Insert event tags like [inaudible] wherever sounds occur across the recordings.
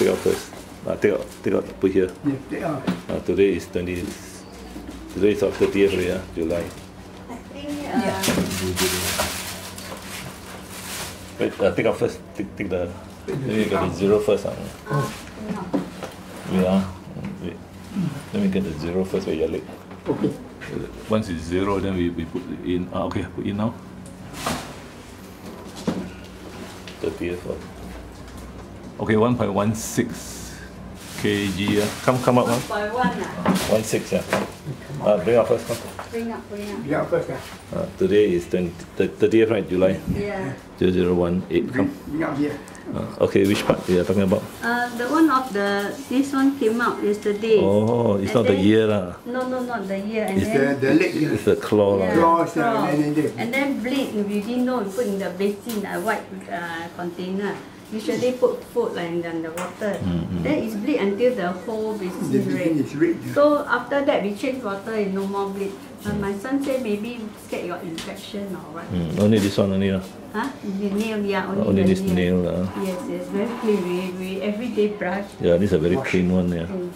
take out first. Uh, take out, take out, put here. Yeah, take out. Uh, today is 20, today is our 30th already, uh, July. I think uh, Wait, uh, take out first, take, take the, maybe you got the zero first. Uh. uh, no. Wait, uh, wait. Let me get the zero first where your leg. Okay. Once it's zero, then we, we put it in. Ah, okay, put in now. 30th. uh. Okay, 1.16 kg. Uh. Come, come up. Uh. By one ah. 1.6, yeah. Uh, bring up first. Come. Bring up, bring up. Yeah, first. ah. Uh, today is 20, the 30th, right? July Yeah. 0018. Bring, Come. bring up here. Uh, okay, which part you are talking about? Uh, the one of the this one came out yesterday. Oh, it's And not the year ear. lah. No, no, not the ear. And It's The, then the leg. It's the claw. lah. Yeah. Claws, uh, claw. and then the- and then bleed. If you didn't know, you put in the basin, a white uh, container. Usually put food like in the water. Mm, Then it's bleed until the whole basin The is red. is red. So after that, we change water and no more bleed. But my son said maybe get your infection or what. Mm, only this one only. lah. Huh? The nail, yeah, only, Only the this nail. lah. Yes, yes, very clean. We, we every day brush. Yeah, this is a very clean one. Yeah. Mm.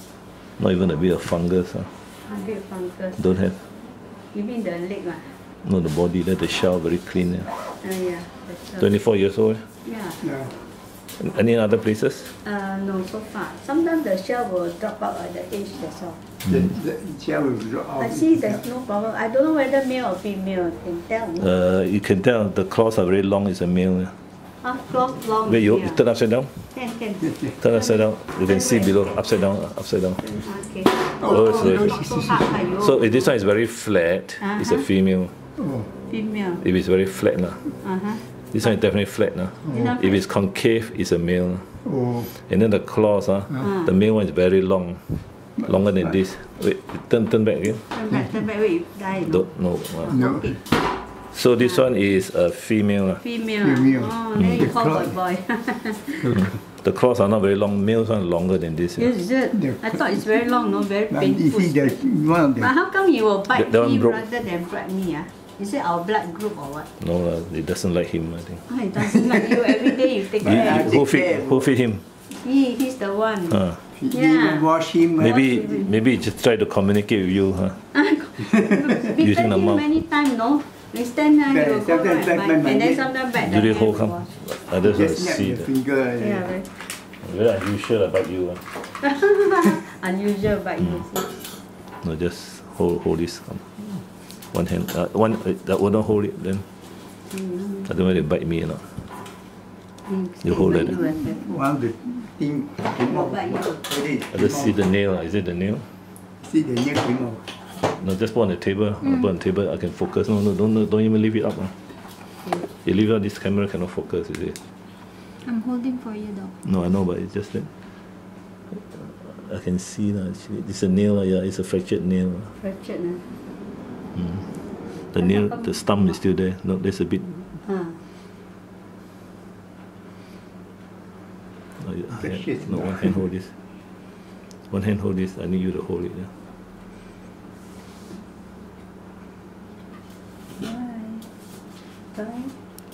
Not even a bit of fungus. Uh. A bit fungus. Don't have. You mean the leg lah? No, the body, let the shell very clean. Yeah. Uh, yeah. 24 years old. Yeah. Yeah. Any other places? Uh, no, so far. Sometimes the shell will drop out at the edge, that's all. The, the shell will drop out. I see there's no problem. I don't know whether male or female. Can tell. No? Uh, you can tell the claws are very long. It's a male. Yeah. Huh? Cloth long. Wait, you, yeah. you turn upside down? Can, can. [laughs] Turn upside down. You can see below. Upside down. Upside down. Okay. Oh, Oh, sorry. not so hard. So if this one is very flat, it's a Uh-huh. female. Oh, female. If it's very flat, nah. Uh-huh. This one is definitely flat. Nah. Enough. If it's concave, it's a male. oh, And then the claws, ah, the male one is very long, longer than this. Wait, turn, turn back again. Turn back, turn back. Wait, die. No? Don't, no. ah. no. Okay. So this one is a female. ah. Female. Female. Oh, then you The call cloth. boy [laughs] boy. The claws are not very long. Males are longer than this. yeah. yes, is it? I thought it's very long, no, very Now, you painful. see the one of But how come you will bite That- that me broke. rather than bite me? Ah? Is it our blood group or what? No, uh, it doesn't like him. I think. Oh, it doesn't like you. Every day you take [laughs] care. you- who feed? Who feed him? He, he's the one. Huh. you Yeah. wash him. uh, Maybe, maybe just try to communicate with you. Huh? [laughs] We Using the mouth. many times, no? We stand there, he Yeah, will go sometimes right back by, my- my and then sometimes back Do the they hold to come? wash. I just want to see. the that. finger. uh, Yeah, very Very unusual about you. Uh. [laughs] unusual, but you. No, just hold hold this. Um, one hand. Uh, one uh, that one don't hold it. Then I don't know whether they bite me or not. Mm, You hold it. you. One the thing came out. But. I just see the nail. uh, Is it the nail? See the nail came out. No, just put on the table. Uh, Put on the table. I can focus. No, no, don't don't even leave it up. Uh. You leave it up. This camera cannot focus. Is it? I'm holding for you though. No, I know, but it's just that I can see now. Actually, it's a nail. uh, Yeah, it's a fractured nail. Fractured, eh? The nail, the stump is still there. No, there's a bit. Huh. Oh, yeah, no, one hand hold this. One hand hold this. I need you to hold it. Yeah.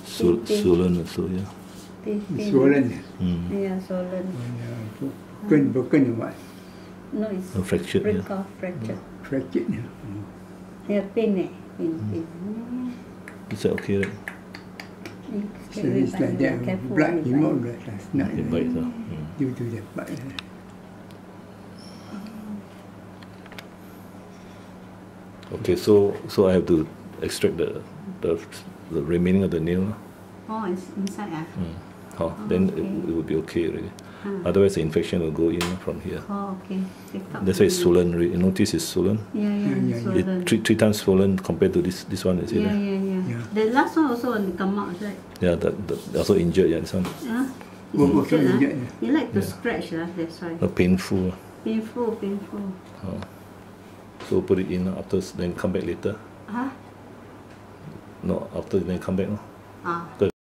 Sul- Pain, pain. Swollen also, yeah. Swollen. Mm. Yeah, swollen. Yeah, broken, broken or what? No, it's Oh, fractured, break yeah. off, fractured. Fractured. yeah. Mm. Mm. Is that okay, right? So it's like that. careful Blood came out last night. It bites, uh. Due to the bite. Okay, so so I have to extract the the, the remaining of the nail. Oh, it's inside ah. Mm. Oh, then it, it will be okay already. Otherwise, the infection will go in from here. Oh, okay. That's why it's the- swollen. You notice it's swollen. Yeah, yeah, Yeah, yeah, yeah. It three, three times swollen compared to this this one. Is it? Yeah, yeah, yeah, Yeah. The last one also will come out, right? Yeah, that, that also injured. Yeah, this one. Yeah. Both also Injured, ah. injured. You like to scratch, lah. That's why. Not painful. Painful, painful. Oh. So put it in after then come back later. Huh? No, after then come back. no. Ah.